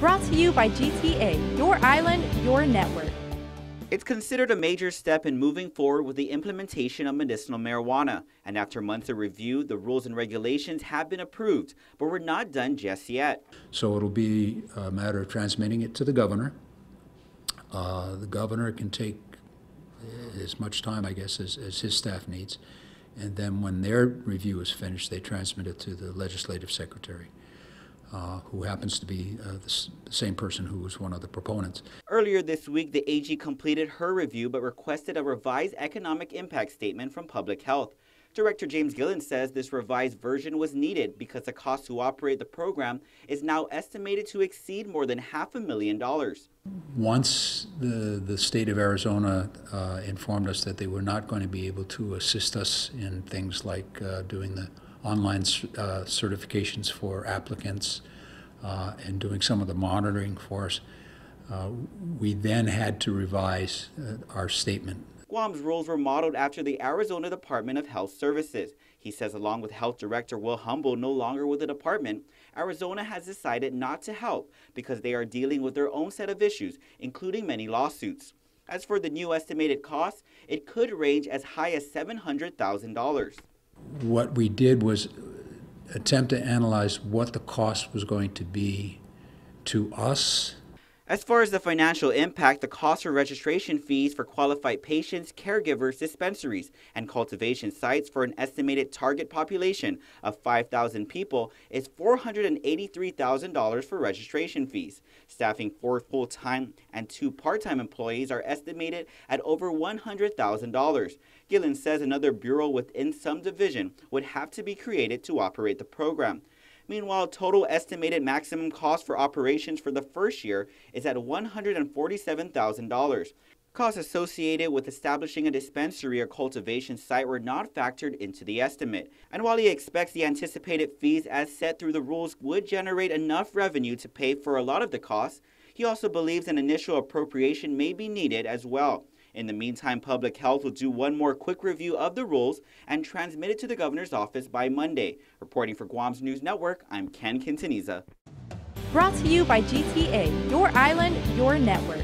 Brought to you by GTA, your island, your network. It's considered a major step in moving forward with the implementation of medicinal marijuana. And after months of review, the rules and regulations have been approved, but we're not done just yet. So it'll be a matter of transmitting it to the governor. Uh, the governor can take as much time, I guess, as, as his staff needs. And then when their review is finished, they transmit it to the legislative secretary. Uh, who happens to be uh, the, same person who was one of the proponents. Earlier this week, the AG completed her review but requested a revised economic impact statement from Public Health. Director James Gillan says this revised version was needed because the cost to operate the program is now estimated to exceed more than half a million dollars. Once the, the state of Arizona uh, informed us that they were not going to be able to assist us in things like uh, doing the online uh, certifications for applicants uh, and doing some of the monitoring for us, uh, we then had to revise uh, our statement. Guam's rules were modeled after the Arizona Department of Health Services. He says, along with Health Director Will Humble no longer with the department, Arizona has decided not to help because they are dealing with their own set of issues, including many lawsuits. As for the new estimated cost, it could range as high as $700,000. What we did was attempt to analyze what the cost was going to be to us As far as the financial impact, the cost for registration fees for qualified patients, caregivers, dispensaries, and cultivation sites for an estimated target population of 5,000 people is $483,000 for registration fees. Staffing four full time and two part time employees are estimated at over $100,000. Gillan says another bureau within some division would have to be created to operate the program. Meanwhile, total estimated maximum cost for operations for the first year is at $147,000. Costs associated with establishing a dispensary or cultivation site were not factored into the estimate. And while he expects the anticipated fees as set through the rules would generate enough revenue to pay for a lot of the costs, he also believes an initial appropriation may be needed as well. In the meantime, Public Health will do one more quick review of the rules and transmit it to the governor's office by Monday. Reporting for Guam's News Network, I'm Ken Quintanilla. Brought to you by GTA, your island, your network.